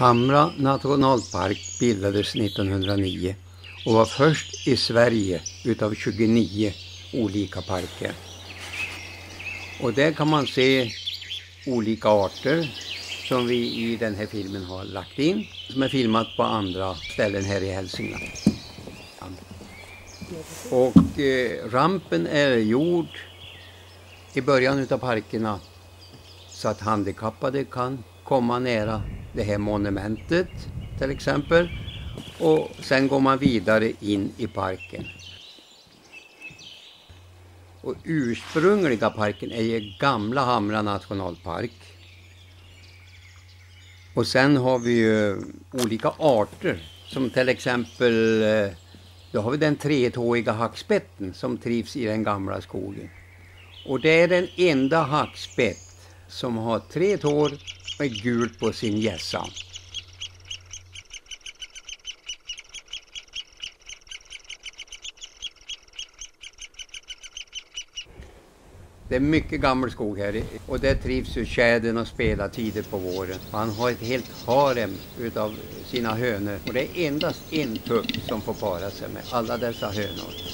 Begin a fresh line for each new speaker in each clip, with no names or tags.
Hamra nationalpark bildades 1909 och var först i Sverige utav 29 olika parker. Och där kan man se olika arter som vi i den här filmen har lagt in. Som är filmat på andra ställen här i Hälsingland. Och eh, rampen är gjord i början utav parkerna så att handikappade kan komma nära det här monumentet till exempel. Och sen går man vidare in i parken. Och ursprungliga parken är ju Gamla Hamra nationalpark. Och sen har vi ju olika arter som till exempel eh, då har vi den tretåiga hackspetten som trivs i den gamla skogen. Och det är den enda hackspett som har tre tår med är gult på sin gässa. Det är mycket gammal skog här och där trivs ju tjädern och spelar tider på våren. Han har ett helt harem utav sina hönor och det är endast en tupp som får para sig med alla dessa hönor.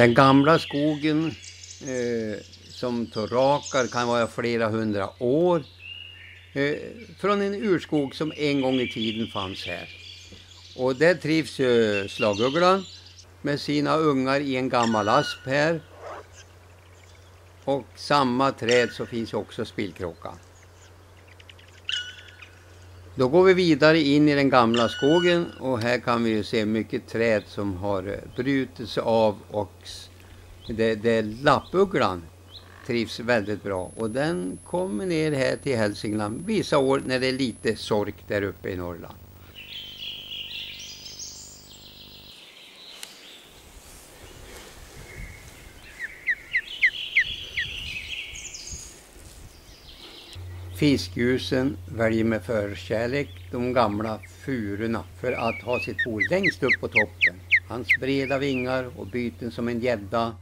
Den gamla skogen eh, som torrakar kan vara flera hundra år. Eh, från en urskog som en gång i tiden fanns här. Och där trivs eh, ju slagugglan med sina ungar i en gammal asp här. Och samma träd så finns också spillkråkan. Då går vi vidare in i den gamla skogen och här kan vi ju se mycket träd som har eh, brutits av och det, det lappugglan trivs väldigt bra och den kommer ner här till Hälsingland vissa år när det är lite sork där uppe i Norrland. Fiskljusen väljer med förkärlek de gamla furorna för att ha sitt bo längst upp på toppen. Hans breda vingar och byten som en gädda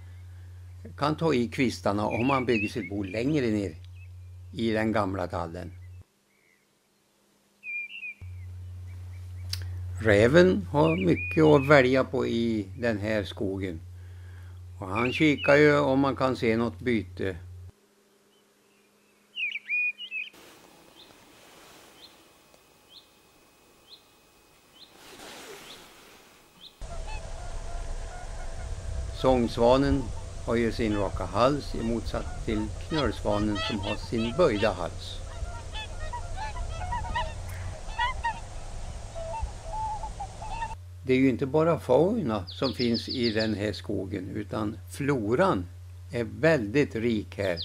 kan ta i kvistarna om han bygger sitt bo längre ner i den gamla tallen. Räven har mycket att välja på i den här skogen. Och han kikar ju om man kan se något byte Sångsvanen har ju sin raka hals i motsats till knölsvanen som har sin böjda hals. Det är ju inte bara fauna som finns i den här skogen utan floran är väldigt rik här.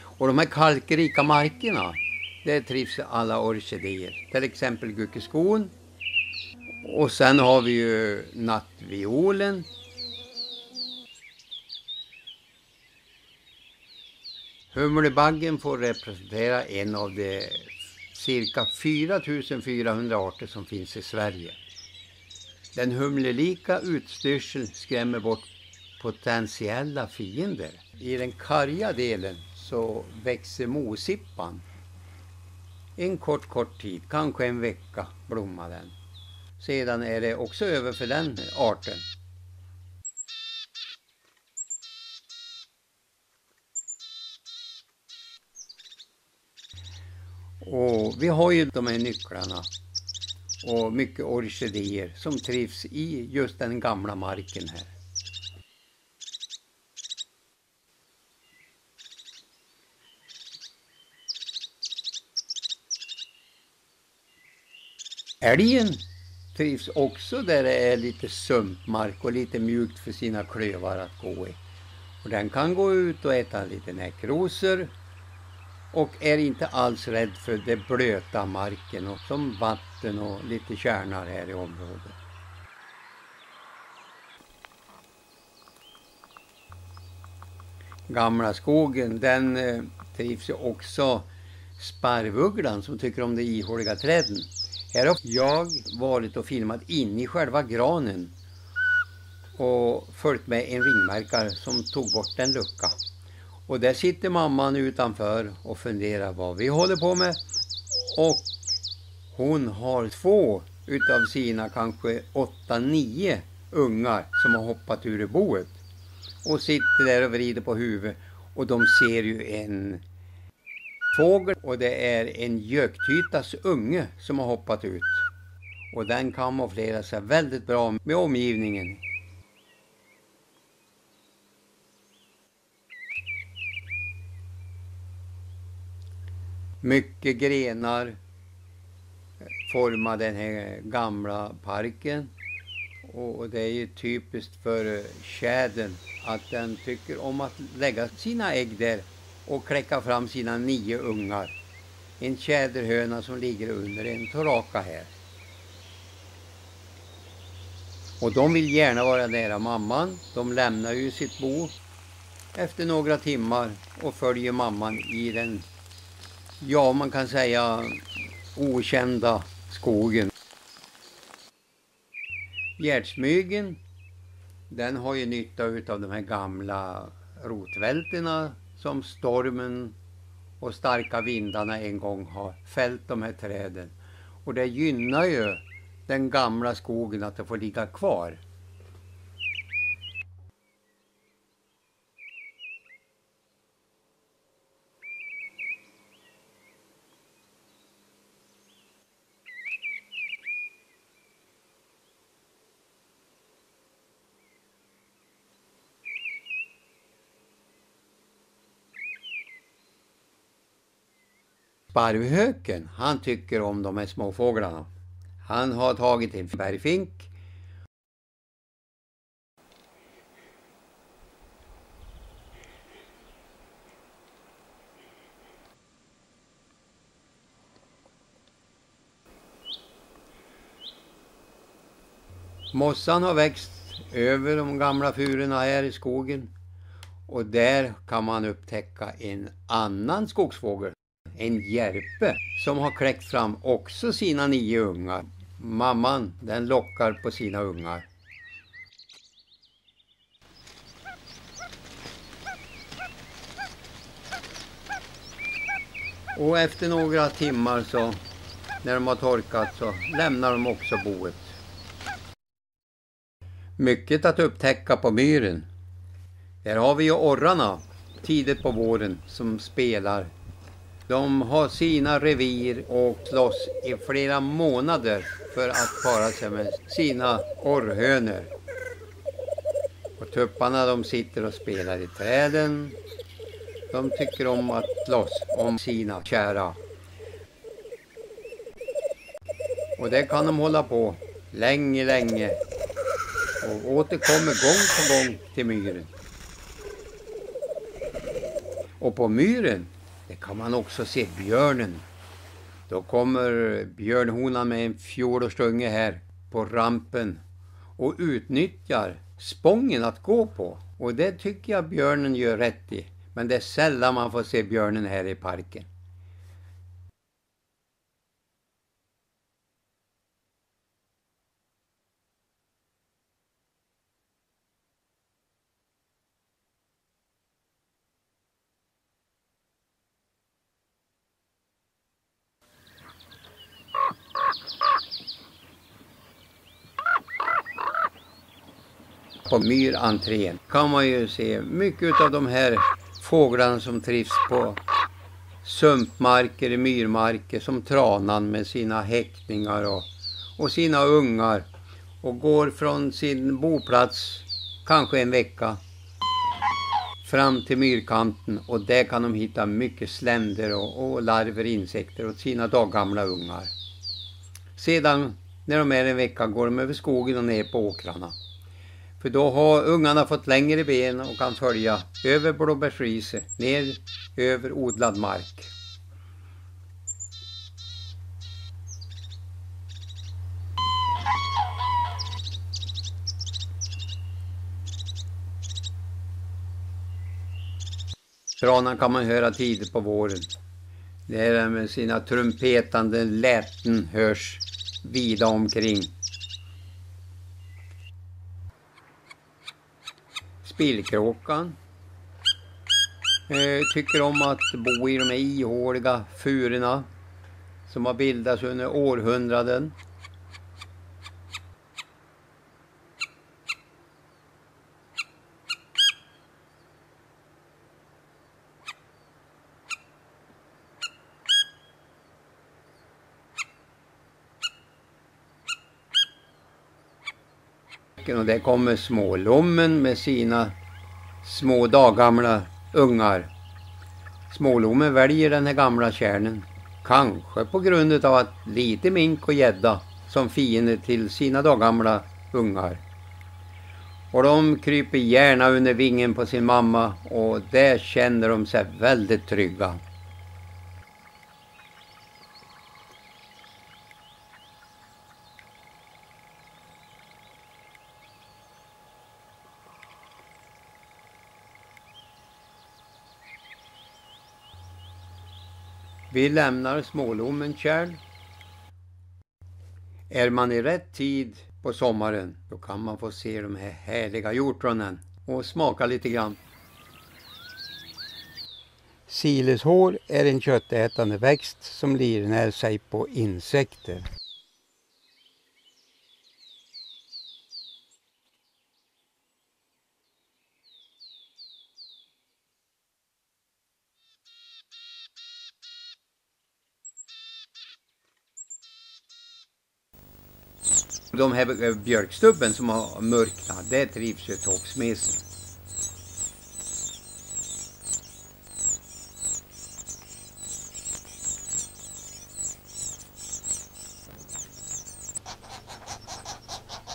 Och de här kalkrika markerna, där trivs alla orkidéer. Till exempel guckeskon och sen har vi ju nattviolen. Humlebaggen får representera en av de cirka 4400 arter som finns i Sverige. Den humlelika utstyrseln skrämmer bort potentiella fiender. I den karga delen så växer mosippan. En kort, kort tid, kanske en vecka, blommar den. Sedan är det också över för den arten. Och vi har ju de här nycklarna och mycket orkidéer som trivs i just den gamla marken här. Älgen trivs också där det är lite sumpmark och lite mjukt för sina klövar att gå i. Och den kan gå ut och äta lite näckrosor och är inte alls rädd för det blöta marken och som vatten och lite kärnar här i området. Gamla skogen den eh, trivs ju också sparvugglan som tycker om de ihåliga träden. Här har jag varit och filmat in i själva granen och följt med en ringmärkare som tog bort en lucka. Och där sitter mamman utanför och funderar vad vi håller på med. Och hon har två utav sina kanske åtta, nio ungar som har hoppat ur boet. Och sitter där och vrider på huvudet. Och de ser ju en fågel och det är en göktytas unge som har hoppat ut. Och den kamouflerar sig väldigt bra med omgivningen. Mycket grenar formar den här gamla parken. Och det är ju typiskt för tjädern att den tycker om att lägga sina ägg där och kläcka fram sina nio ungar. En tjäderhöna som ligger under en toraka här. Och de vill gärna vara nära mamman. De lämnar ju sitt bo efter några timmar och följer mamman i den, ja man kan säga okända skogen. Gärdsmygen, den har ju nytta av de här gamla rotvältorna som stormen och starka vindarna en gång har fällt de här träden. Och det gynnar ju den gamla skogen att det får ligga kvar. Sparvhöken, han tycker om de här småfåglarna. Han har tagit en bergfink. Mossan har växt över de gamla furorna här i skogen. Och där kan man upptäcka en annan skogsfågel en järpe som har kläckt fram också sina nio ungar. Mamman den lockar på sina ungar. Och efter några timmar så, när de har torkat så lämnar de också boet. Mycket att upptäcka på myren. Där har vi ju orrarna tidigt på våren som spelar de har sina revir och slåss i flera månader för att para sig med sina orrhönor. Och tupparna de sitter och spelar i träden. De tycker om att slåss om sina kära. Och det kan de hålla på länge, länge. Och återkommer gång på gång till myren. Och på myren där kan man också se björnen. Då kommer björnhonan med en fjolårsunge här på rampen och utnyttjar spången att gå på. Och det tycker jag björnen gör rätt i. Men det är sällan man får se björnen här i parken. På myrentrén kan man ju se mycket av de här fåglarna som trivs på sumpmarker, myrmarker som tranan med sina häckningar och, och sina ungar och går från sin boplats kanske en vecka fram till myrkanten och där kan de hitta mycket sländer och, och larver, insekter åt sina daggamla ungar. Sedan när de är en vecka går de över skogen och ner på åkrarna. För då har ungarna fått längre ben och kan följa över blåbärsriset, ner över odlad mark. Tranan kan man höra tidigt på våren. Där med sina trumpetande läten hörs vida omkring. Spillkråkan eh, tycker om att bo i de här ihåliga furorna som har bildats under århundraden. Och där kommer smålommen med sina små daggamla ungar. Smålommen väljer den här gamla kärnen. Kanske på grund av att lite mink och gädda som fiende till sina daggamla ungar. Och de kryper gärna under vingen på sin mamma och där känner de sig väldigt trygga. Vi lämnar smålommen kärl. Är man i rätt tid på sommaren då kan man få se de här härliga hjortronen och smaka lite grann. Sileshår är en köttätande växt som livnär sig på insekter. De här eh, björkstubben som har mörknat, där trivs ju tofsmesen.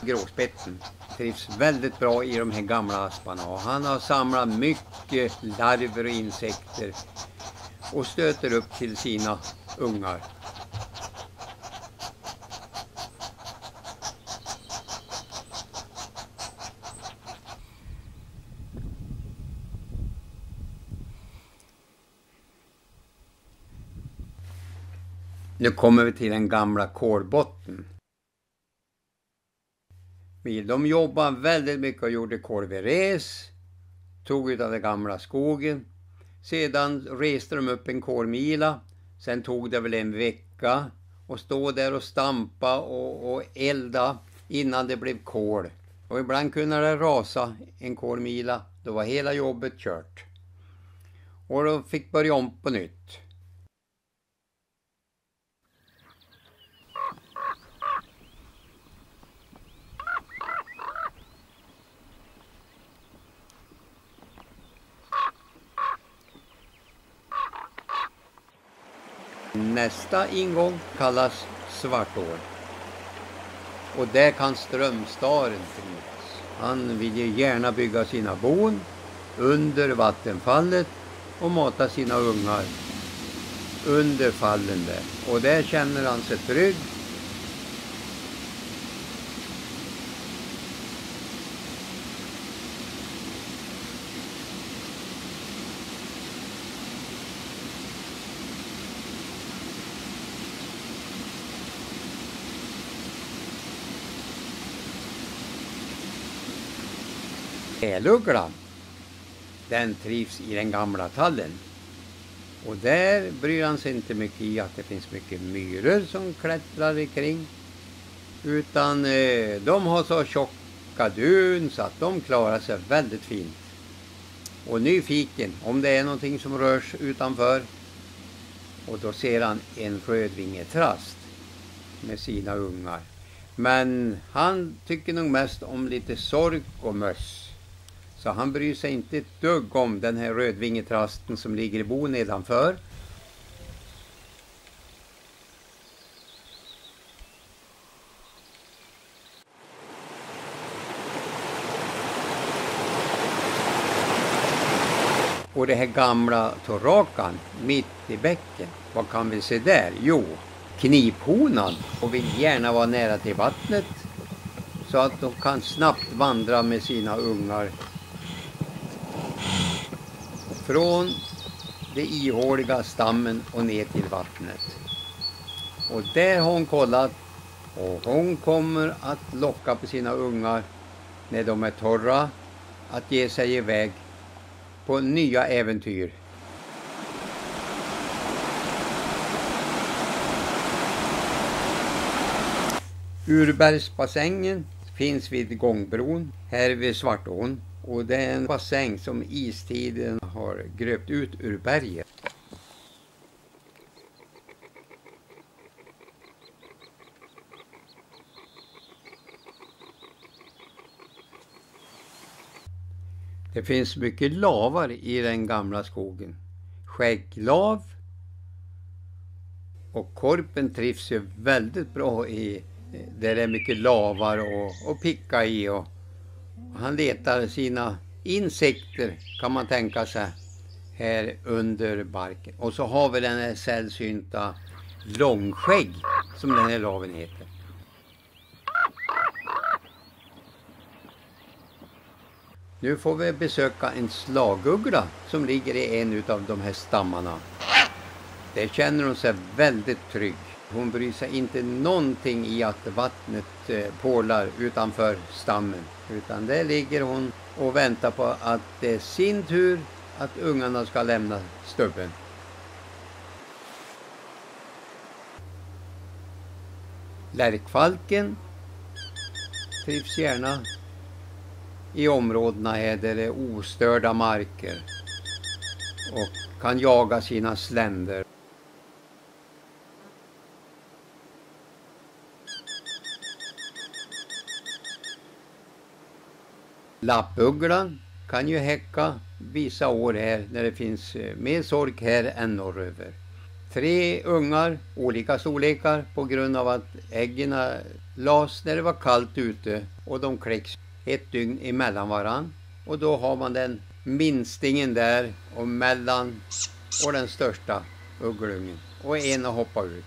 Gråspetten trivs väldigt bra i de här gamla asparna och han har samlat mycket larver och insekter och stöter upp till sina ungar. Nu kommer vi till den gamla kolbotten. De jobbade väldigt mycket och gjorde kolveres, tog ut av den gamla skogen. Sedan reste de upp en kolmila. Sen tog det väl en vecka och stå där och stampa och, och elda innan det blev kol. Och ibland kunde det rasa en kolmila. Då var hela jobbet kört. Och de fick börja om på nytt. Nästa ingång kallas Svartår. Och där kan strömstaren trivas. Han vill ju gärna bygga sina bon under vattenfallet och mata sina ungar under fallen där. Och där känner han sig trygg Älugglan, den trivs i den gamla tallen. Och där bryr han sig inte mycket i att det finns mycket myror som klättrar ikring. Utan eh, de har så tjocka dun så att de klarar sig väldigt fint. Och nyfiken om det är någonting som rörs utanför. Och då ser han en rödvingetrast med sina ungar. Men han tycker nog mest om lite sork och möss. Så han bryr sig inte ett dugg om den här rödvingetrasten som ligger i bo nedanför. Och det här gamla torrakan mitt i bäcken, vad kan vi se där? Jo, kniphonan och vill gärna vara nära till vattnet så att de kan snabbt vandra med sina ungar från det ihåliga stammen och ner till vattnet. Och där har hon kollat och hon kommer att locka på sina ungar när de är torra att ge sig iväg på nya äventyr. Urbergsbassängen finns vid gångbron här vid Svartån och det är en bassäng som istiden har gröpt ut ur berget. Det finns mycket lavar i den gamla skogen. Skägglav och korpen trivs ju väldigt bra i eh, där det är mycket lavar och, och picka i. Och, han letar sina insekter kan man tänka sig här under barken. Och så har vi den här sällsynta långskägg som den här laven heter. Nu får vi besöka en slaguggla som ligger i en av de här stammarna. Där känner hon sig väldigt trygg. Hon bryr sig inte någonting i att vattnet eh, pålar porlar utanför stammen. Utan där ligger hon och väntar på att det är sin tur att ungarna ska lämna stubben. Lärkfalken trivs gärna i områdena här där det är ostörda marker och kan jaga sina sländer. Lappugglan kan ju häcka vissa år här när det finns eh, mer sork här än norröver. Tre ungar, olika storlekar på grund av att äggen lades när det var kallt ute och de kläcks ett dygn emellan varann. Och då har man den minstingen där och mellan och den största ugglungen. Och en har hoppat ut.